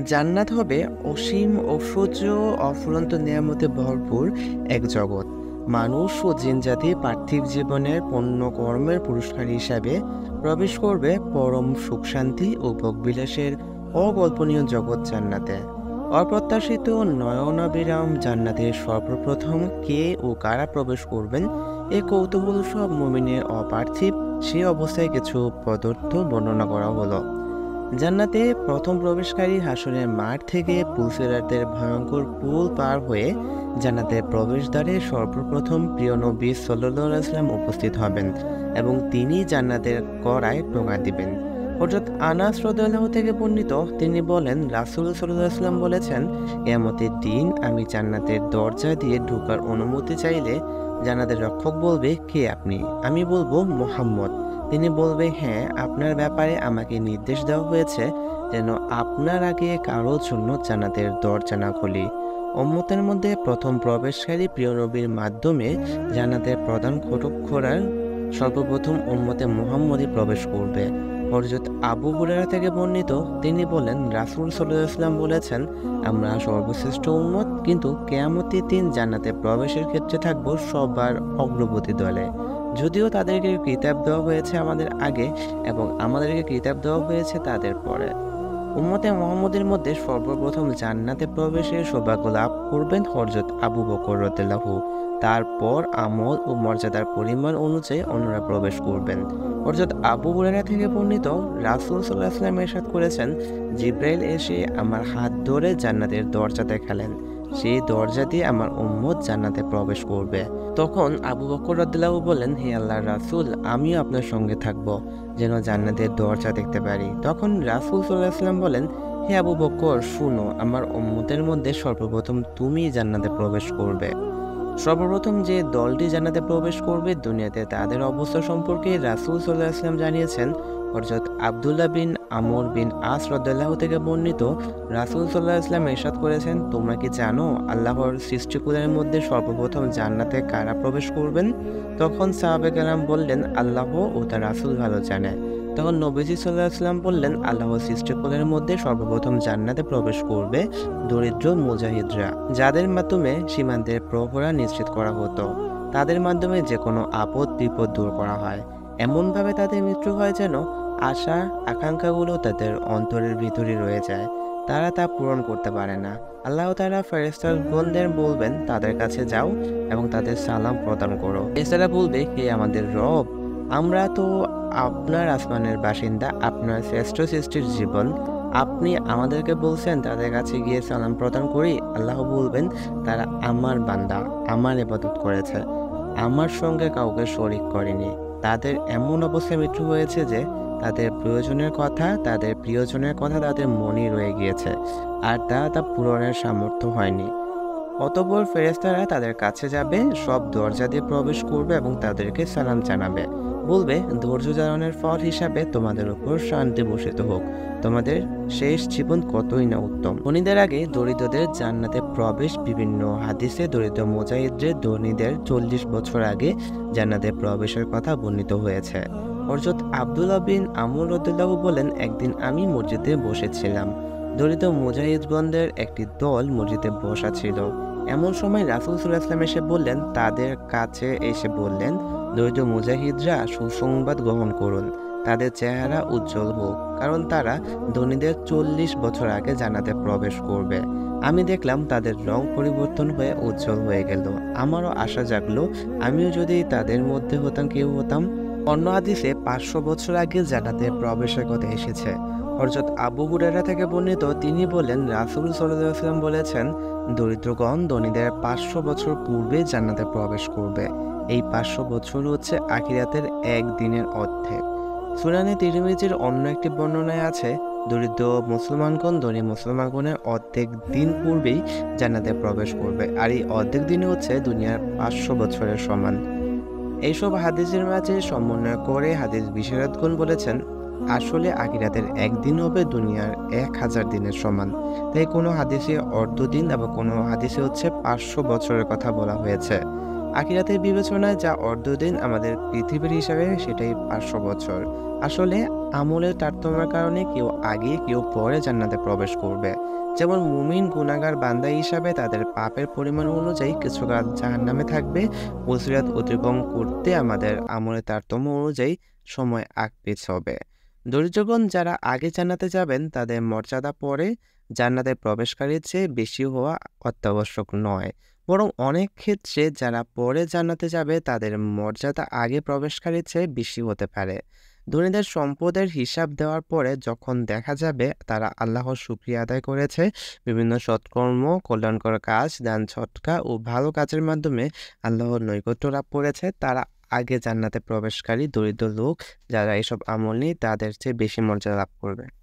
জান্নাত হবে অসীম ও অফুরন্ত নিয়ামতে ভরপুর এক জগৎ। মানুষ ও জিনজাতি পার্থিব জীবনের পণ্য কর্মের পুরস্কার হিসাবে প্রবেশ করবে পরম সুখ শান্তি ও ভোগবিলাসের অকল্পনীয় জগৎ জান্নাতে। অপ্রত্যাশিত নয়নাবিরাম জান্নাতে সর্বপ্রথম কে ও কারা প্রবেশ করবেন, এ কৌতূহল সব মমিনের অপার্থিব। সে অবস্থায় কিছু পদার্থ বর্ণনা করা হলো। জান্নাতে প্রথম প্রবেশকারী হাসনের মাঠ থেকে পুলসেরাতের ভয়ঙ্কর পুল পার হয়ে জান্নাতের প্রবেশদ্বারে সর্বপ্রথম প্রিয় নবী সাল্লাহ আসলাম উপস্থিত হবেন এবং তিনি জান্নাতের করায় টোকা দিবেন। হজরত আনাস রদাল্লাহ থেকে বর্ণিত, তিনি বলেন, রাসুল সাল্লাহ আসলাম বলেছেন এমতের দিন আমি জান্নাতের দরজা দিয়ে ঢোকার অনুমতি চাইলে জান্নাতের রক্ষক বলবে, কে আপনি আমি বলব, মোহাম্মদ তিনি বলবে হ্যাঁ আপনার ব্যাপারে আমাকে নির্দেশ দেওয়া হয়েছে যেন আপনার আগে কারোর জন্য জানাতের দরজা না খুলি। উম্মতের মধ্যে প্রথম প্রবেশকারী প্রিয় নবীর মাধ্যমে জান্নাতের প্রধান খটক খোরার সর্বপ্রথম উম্মতে মোহাম্মদী প্রবেশ করবে। হরজত আবু হুরারা থেকে বর্ণিত, তিনি বলেন, রাসুল সাল্লাম বলেছেন, আমরা সর্বশ্রেষ্ঠ উম্মত, কিন্তু কেয়ামতি দিন জান্নাতে প্রবেশের ক্ষেত্রে থাকব সবার অগ্রগতি দলে। যদিও তাদেরকে কিতাব দেওয়া হয়েছে আমাদের আগে এবং আমাদেরকে কিতাব দেওয়া হয়েছে তাদের পরে। উম্মতে মোহাম্মদের মধ্যে সর্বপ্রথম জান্নাতে প্রবেশের সৌভাগ্য লাভ করবেন হরজত আবু বকর রতেলাহু তারপর আমল ও মর্যাদার পরিমাণ অনুযায়ী অন্যরা প্রবেশ করবেন। অর্থাৎ আবু হুরারা থেকে বর্ণিত রাসুল সাল্লাহ আসলাম এরশাদ করেছেন, জিব্রাইল এসে আমার হাত ধরে জান্নাতের দরজা দেখালেন। সেই দরজা দিয়ে আমার উম্মত জান্নাতে প্রবেশ করবে। তখন আবু বকর রদুল্লাহ বলেন হে আল্লাহর রাসুল, আমিও আপনার সঙ্গে থাকব, যেন জান্নাতের দরজা দেখতে পারি। তখন রাসুল সাল্লাহ আসলাম বলেন, হে আবু বকর, শুনো, আমার উম্মতের মধ্যে সর্বপ্রথম তুমি জান্নাতে প্রবেশ করবে। সর্বপ্রথম যে দলটি জান্নাতে প্রবেশ করবে দুনিয়াতে, তাদের অবস্থা সম্পর্কে রাসুল সাল্লাহ আসলাম জানিয়েছেন অর্থাৎ আবদুল্লাহ বিন আমর বিন আস রদাল্লাহ থেকে বর্ণিত, রাসুল সাল্লাহ ইসলাম এরশাদ করেছেন, তোমরা কি জানো আল্লাহর সৃষ্টিকুলের মধ্যে সর্বপ্রথম জান্নাতে কারা প্রবেশ করবেন? তখন সাহাবে কালাম বললেন, আল্লাহ ও তার রাসুল ভালো জানে। তখন নবীজি সাল্লাহ ইসলাম বললেন আল্লাহ সৃষ্টিকুলের মধ্যে সর্বপ্রথম জান্নাতে প্রবেশ করবে দরিদ্র মুজাহিদরা, যাদের মাধ্যমে সীমান্তের প্রহরা নিশ্চিত করা হতো। তাদের মাধ্যমে যে কোনো আপদ বিপদ দূর করা হয়। এমনভাবে তাদের মৃত্যু হয় যেন আশা, আকাঙ্ক্ষাগুলো তাদের অন্তরের ভিতরে রয়ে যায়। তারা তা পূরণ করতে পারে না। আল্লাহ তারা ফেরেস্তার গণদের বলবেন, তাদের কাছে যাও এবং তাদের সালাম প্রদান করো। এছাড়া বলবে, হে আমাদের রব, আমরা তো আপনার আসমানের বাসিন্দা, আপনার শ্রেষ্ঠ সৃষ্টির জীবন। আপনি আমাদেরকে বলছেন, তাদের কাছে গিয়ে সালাম প্রদান করি। আল্লাহ বলবেন, তারা আমার বান্দা, আমার ইবাদত করেছে। আমার সঙ্গে কাউকে শরিক করেনি। তাদের এমন অবস্থায় মৃত্যু হয়েছে যে তাদের প্রয়োজনের কথা, তাদের প্রিয়জনের কথা তাদের মনে রয়ে গিয়েছে। আর তা তা পূরণের সামর্থ্য হয়নি। অতপর ফেরেস্তারা তাদের কাছে যাবে, সব দরজা দিয়ে প্রবেশ করবে এবং তাদেরকে সালাম জানাবে। বলবে, ধৈর্য ধারণের ফল হিসাবে তোমাদের উপর শান্তি বসিত হোক। তোমাদের শেষ জীবন কতই না উত্তম। ধনীদের আগে দরিদ্রদের জান্নাতে প্রবেশ, বিভিন্ন হাদিসে দরিদ্র মোজাহিদদের ধনীদের চল্লিশ বছর আগে জান্নাতে প্রবেশের কথা বর্ণিত হয়েছে। হরজত আবদুল্লাহ বিন আমুল রদুল্লাহ বলেন, একদিন আমি মসজিদে বসেছিলাম। দরিদ্র মুজাহিদগণদের একটি দল মসজিদে বসা ছিল। এমন সময় রাসুল সুলাইসলাম এসে বললেন, তাদের কাছে এসে বললেন দরিদ্র মুজাহিদরা সুসংবাদ গ্রহণ করুন। তাদের চেহারা উজ্জ্বল হোক, কারণ তারা ধনীদের চল্লিশ বছর আগে জানাতে প্রবেশ করবে। আমি দেখলাম তাদের রং পরিবর্তন হয়ে উজ্জ্বল হয়ে গেল। আমারও আশা জাগলো, আমিও যদি তাদের মধ্যে হতাম, কেউ হতাম অন্য হাদিসে পাঁচশো বছর আগে জানাতে প্রবেশের কথা এসেছে। হরজত আবু হুরেরা থেকে বর্ণিত তিনি বলেন, রাসুল সাল্লাম বলেছেন, দরিদ্রগণ ধনীদের পাঁচশো বছর পূর্বে জান্নাতে প্রবেশ করবে। এই পাঁচশো বছর হচ্ছে আখিরাতের এক দিনের অর্ধেক। সুরানে তিরমিজির অন্য একটি বর্ণনায় আছে, দরিদ্র মুসলমানগণ ধনী মুসলমানগণের অর্ধেক দিন পূর্বেই জান্নাতে প্রবেশ করবে। আর এই অর্ধেক দিনই হচ্ছে দুনিয়ার পাঁচশো বছরের সমান। এইসব হাদিসের মাঝে সমন্বয় করে হাদিস বিশারদগণ বলেছেন, আসলে আখিরাতের একদিন হবে দুনিয়ার এক হাজার দিনের সমান। তাই কোনো হাদিসে অর্ধ দিন এবং কোনো হাদিসে হচ্ছে পাঁচশো বছরের কথা বলা হয়েছে। আখিরাতের বিবেচনায় যা অর্ধদিন আমাদের পৃথিবীর হিসাবে সেটাই পাঁচশো বছর। আসলে আমলের তারতম্যের কারণে কেউ আগে কেউ পরে জান্নাতে প্রবেশ করবে। যেমন মুমিন গুনাগার বান্দা হিসাবে তাদের পাপের পরিমাণ অনুযায়ী কিছু কাজ জাহান নামে থাকবে। বসিরাত অতিক্রম করতে আমাদের আমলের তারতম্য অনুযায়ী সময় আগ পিছ হবে। দরিদ্রগণ যারা আগে জান্নাতে যাবেন, তাদের মর্যাদা পরে জান্নাতে প্রবেশকারীর চেয়ে বেশি হওয়া অত্যাবশ্যক নয়। বরং অনেক ক্ষেত্রে যারা পরে জান্নাতে যাবে, তাদের মর্যাদা আগে প্রবেশকারীর চেয়ে বেশি হতে পারে। ধনীদের সম্পদের হিসাব দেওয়ার পরে যখন দেখা যাবে তারা আল্লাহর শুক্রিয়া আদায় করেছে, বিভিন্ন সৎকর্ম, কল্যাণকর কাজ, দান ছটকা ও ভালো কাজের মাধ্যমে আল্লাহর নৈকট্য লাভ করেছে, তারা আগে জান্নাতে প্রবেশকারী, দরিদ্র লোক যারা এসব আমল নেই তাদের চেয়ে বেশি মর্যাদা লাভ করবে।